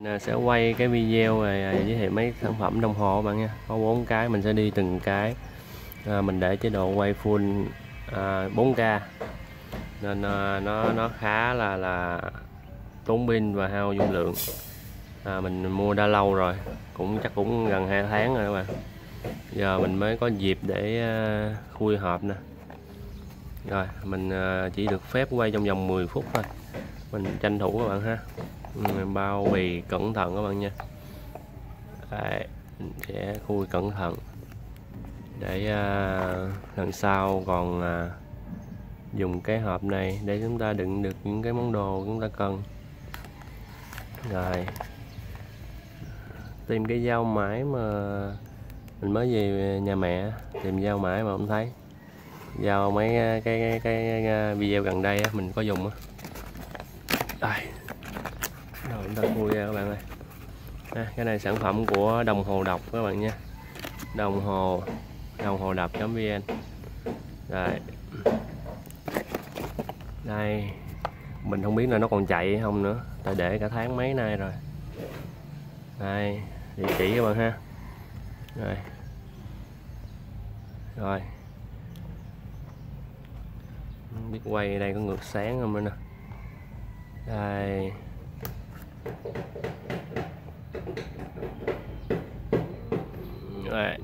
Nè, sẽ quay cái video về à, giới thiệu mấy sản phẩm đồng hồ bạn nha. Có bốn cái mình sẽ đi từng cái. À, mình để chế độ quay full à, 4K nên à, nó nó khá là là tốn pin và hao dung lượng. À, mình mua đã lâu rồi cũng chắc cũng gần 2 tháng rồi các bạn. Giờ mình mới có dịp để à, khui hộp nè. Rồi mình à, chỉ được phép quay trong vòng 10 phút thôi. Mình tranh thủ các bạn ha. Ừ, bao bì cẩn thận các bạn nha. Đấy, mình sẽ khui cẩn thận. Để uh, lần sau còn uh, dùng cái hộp này để chúng ta đựng được những cái món đồ chúng ta cần. Rồi. Tìm cái dao mãi mà mình mới về nhà mẹ tìm dao mãi mà không thấy. Dao mấy à, cái cái, cái, cái video gần đây á, mình có dùng á. Đây rồi chúng ta khui ra các bạn ơi. À, cái này sản phẩm của đồng hồ đọc các bạn nha. Đồng hồ đồng hồ đọc vn. Rồi. Đây. Mình không biết là nó còn chạy hay không nữa. Tại để cả tháng mấy nay rồi. Đây địa chỉ các bạn ha. Rồi. Rồi. Không biết quay đây có ngược sáng không nữa nè. Đây. Đấy.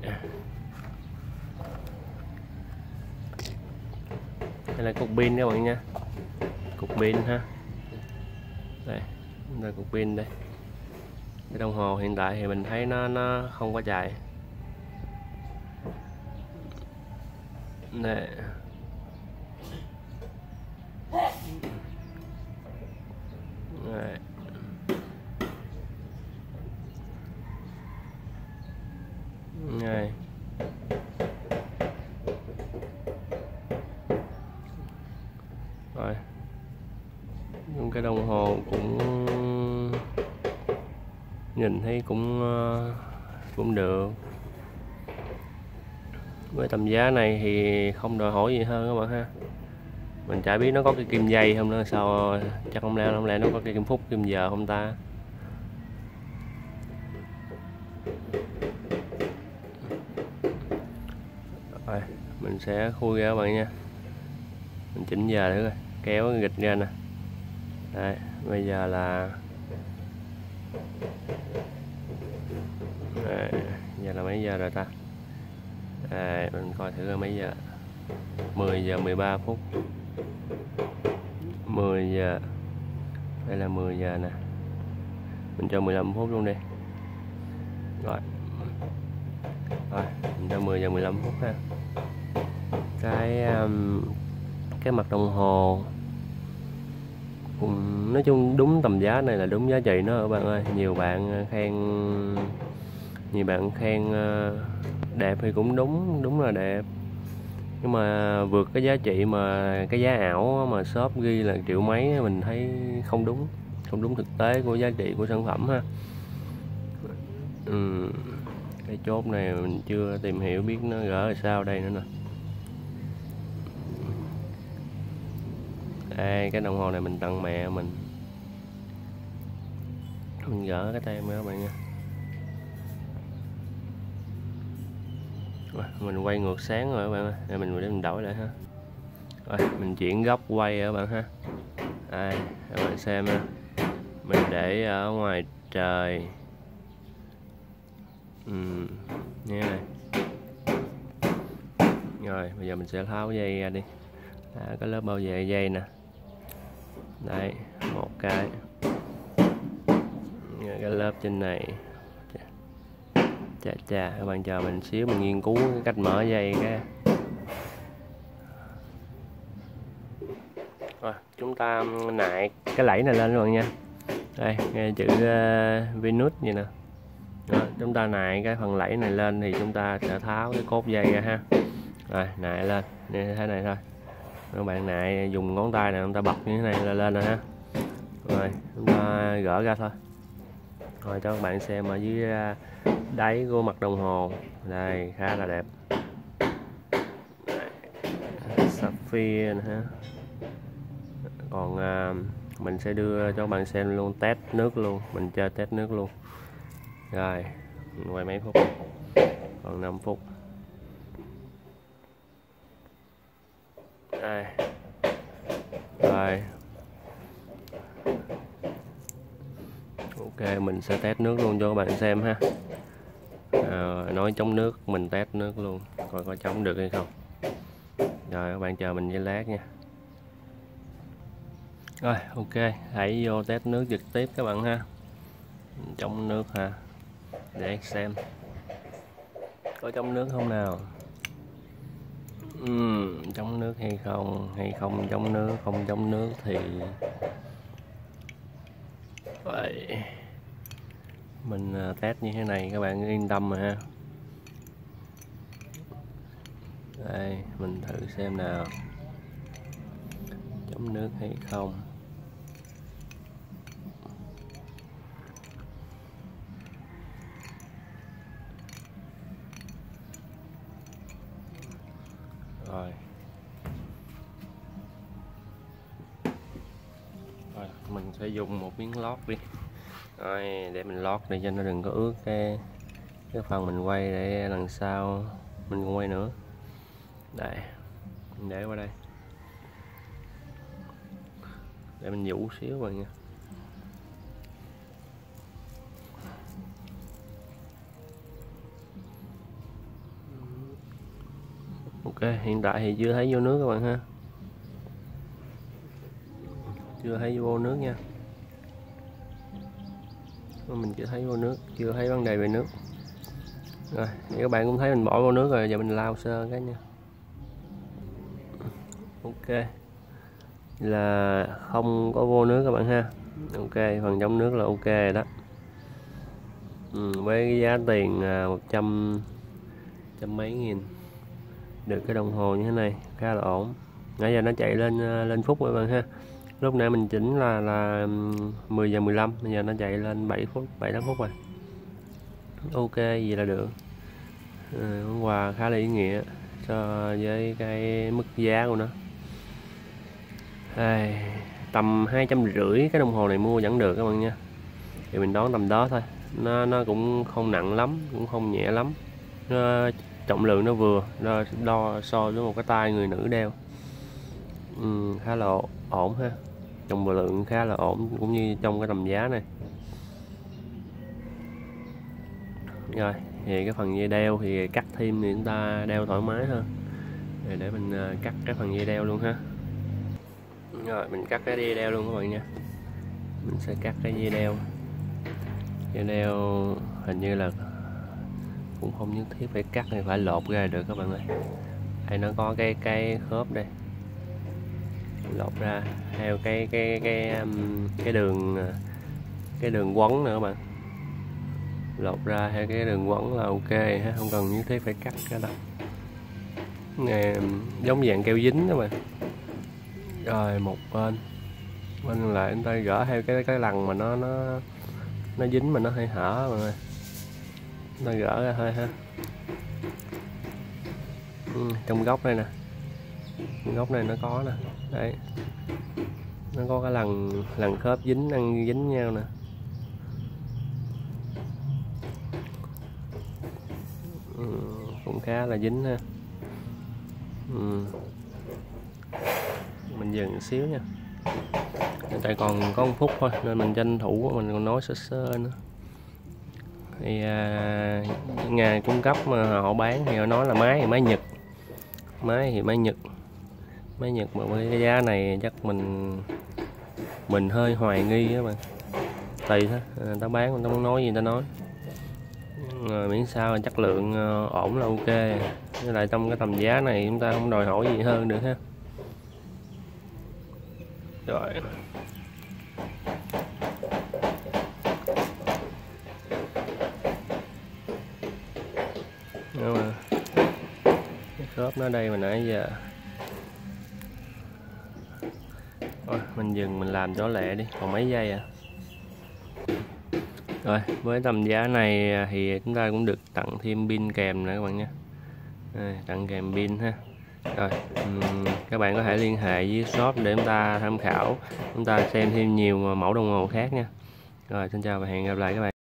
đây là cục pin các bạn nha cục pin ha đây đây cục pin đây cái đồng hồ hiện tại thì mình thấy nó nó không có chạy đây Đấy. Này. Rồi. Những cái đồng hồ cũng nhìn thấy cũng ờ, cũng được. Với tầm giá này thì không đòi hỏi gì hơn các bạn ha. Mình chả biết nó có cái kim dây không nữa, sao chắc không lẽ không lẽ nó có cái kim phút kim giờ không ta. rồi, mình sẽ khui ra các bạn nha mình chỉnh giờ nữa rồi kéo cái gịch ra nè Đấy, bây giờ là Đấy, giờ là mấy giờ rồi ta? Đấy, mình coi thử là mấy giờ. 10 giờ 13 phút. 10 giờ. Đây là 10 giờ nè. Mình cho 15 phút luôn đi. Rồi. Rồi mình cho 10 giờ 15 phút ha. Cái um, cái mặt đồng hồ cũng nói chung đúng tầm giá này là đúng giá trị nó các bạn ơi? Nhiều bạn ờ, khen, nhiều bạn khen ờ, đẹp thì cũng đúng đúng là đẹp. Nhưng mà vượt cái giá trị mà, cái giá ảo mà shop ghi là triệu mấy mình thấy không đúng không đúng thực tế của giá trị của sản phẩm ha. Ừ. cái chốt này mình chưa tìm hiểu biết nó gỡ là sao đây nữa nè. Đây cái đồng hồ này mình tặng mẹ mình. Mình gỡ cái tem đó các bạn nha mình quay ngược sáng rồi các bạn ơi. Đây mình để mình đổi lại ha. Rồi mình chuyển góc quay các bạn ha. Đây các bạn xem ha. Mình để ở ngoài trời. Ừ, như này. Rồi bây giờ mình sẽ tháo dây ra đi. À, cái lớp bao vệ dây nè đây một cái. Cái lớp trên này. Chà chà các bạn chờ mình xíu mình nghiên cứu cái cách mở dây cái. Rồi chúng ta nại cái lẫy này lên luôn nha. Đây nghe chữ uh, Venus vậy nè. Đó, chúng ta nại cái phần lẫy này lên thì chúng ta sẽ tháo cái cốt dây ra ha. Rồi nại lên như thế này thôi các bạn nại dùng ngón tay này chúng ta bật như thế này là lên rồi ha. Rồi chúng ta gỡ ra thôi. Rồi cho các bạn xem ở dưới à, đáy của mặt đồng hồ. Đây khá là đẹp. Sapphire ha. Còn à, mình sẽ đưa cho các bạn xem luôn test nước luôn. Mình chơi test nước luôn. Rồi quay mấy phút? Còn 5 phút. Đây. Rồi ok mình sẽ test nước luôn cho các bạn xem ha. À, nói chống nước mình test nước luôn coi có chống được hay không. Rồi các bạn chờ mình giây lát nha. Rồi ok hãy vô test nước trực tiếp các bạn ha. Chống nước ha. Để xem. Có chống nước không nào? Ừ, uhm, chống nước hay không hay không chống nước không chống nước thì vậy mình à, test như thế này các bạn yên tâm mà ha. Đây mình thử xem nào. Chống nước hay không? Rồi. Rồi, mình sẽ dùng một miếng lót đi. Rồi, để mình lót để cho nó đừng có ướt cái cái phần mình quay để lần sau mình quay nữa. Đây, mình để qua đây. Để mình vũ xíu rồi nha. Ok hiện tại thì chưa thấy vô nước các bạn ha. Chưa thấy vô nước nha. Mình chưa thấy vô nước chưa thấy vấn đề về nước. Rồi thì các bạn cũng thấy mình bỏ vô nước rồi giờ mình lao sơ cái nha. Ok. Là không có vô nước các bạn ha. Ok phần trong nước là ok rồi đó. Ừ, với cái giá tiền à, một trăm trăm mấy nghìn được cái đồng hồ như thế này khá là ổn. Nãy giờ nó chạy lên ờ, lên phút các bạn ha. Lúc nãy mình chỉnh là là 10 giờ 15 bây giờ nó chạy lên 7 phút 7 8 phút rồi. Ok gì là được. À, món quà khá là ý nghĩa so với cái mức giá của nó. Đây, tầm hai trăm rưỡi cái đồng hồ này mua vẫn được các bạn nha. Thì mình đoán tầm đó thôi. Nó nó cũng không nặng lắm cũng không nhẹ lắm nó, trọng lượng nó vừa đo, đo so với một cái tay người nữ đeo. Ừ, khá là ổn ha. Trọng lượng khá là ổn cũng như trong cái tầm giá này. Rồi thì cái phần dây đeo thì cắt thêm thì chúng ta đeo thoải mái hơn. Rồi để mình à, cắt cái phần dây đeo luôn ha. Rồi mình cắt cái dây đeo luôn các bạn nha. Mình sẽ cắt cái dây đeo. Dây đeo hình như là cũng không nhất thiết phải cắt hay phải lột ra được các bạn ơi. Hay nó có cái cái khớp đây. Lột ra theo cái cái cái um, cái đường cái đường quấn nữa các bạn. Lột ra theo cái đường quấn là ok ha không cần như thế phải cắt ra đâu, này giống dạng keo dính các bạn. Rồi một bên. Bên lại chúng ta gỡ theo cái cái lần mà nó nó nó dính mà nó hơi hở mọi người nó gỡ ra thôi ha. Ừ, trong góc đây nè. Góc này nó có nè. Đấy. Nó có cái lần lần khớp dính ăn dính nhau nè. Ừ, cũng khá là dính ha. Ừ. mình dừng xíu nha. Tại còn có một phút thôi nên mình tranh thủ mình còn nói sơ sơ nữa thì à, nhà cung cấp mà họ bán thì họ nói là máy thì máy nhật. Máy thì máy nhật. Máy nhật mà với cái giá này chắc mình mình hơi hoài nghi á bạn. Tùy thôi à, người ta bán người ta muốn nói gì người ta nói. Rồi miễn sao chất lượng à, ổn là ok. Với lại trong cái tầm giá này chúng ta không đòi hỏi gì hơn được ha. Rồi nhưng mà cái khớp nó đây mà nãy giờ. Ôi, mình dừng mình làm cho lẹ đi còn mấy giây à? Rồi với tầm giá này thì chúng ta cũng được tặng thêm pin kèm nữa các bạn nha tặng kèm pin ha. Rồi các bạn có thể liên hệ với shop để chúng ta tham khảo chúng ta xem thêm nhiều mẫu đồng hồ khác nha. Rồi xin chào và hẹn gặp lại các bạn.